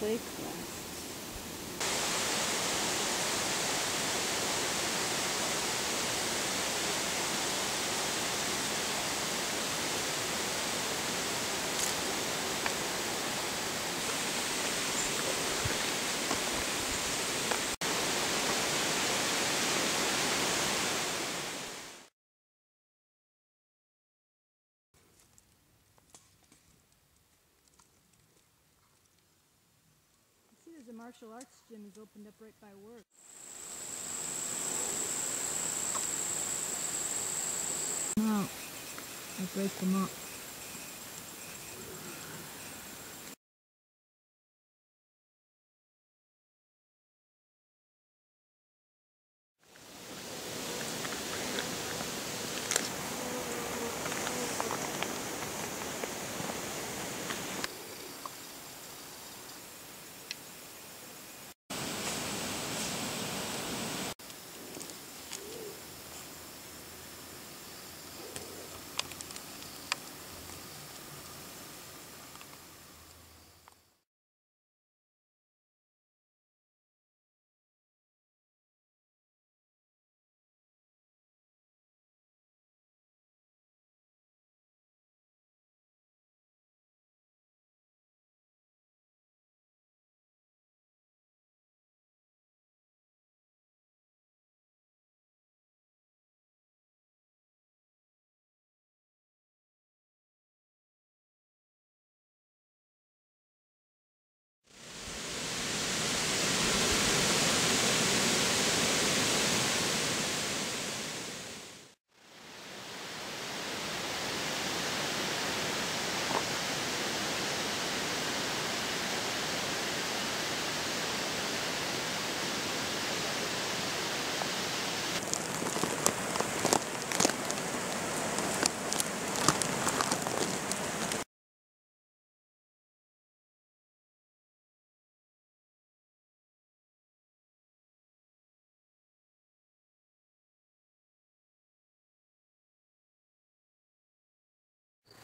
quick. There's a martial arts gym is opened up right by work. No, I break them up.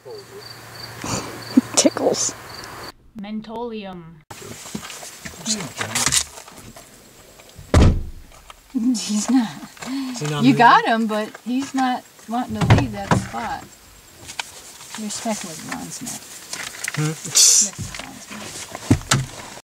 Tickles. Mentoleum. He's not. He not You moving? got him, but he's not wanting to leave that spot. You're speculating, Ron Smith. Hmm? That's fine.